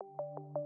you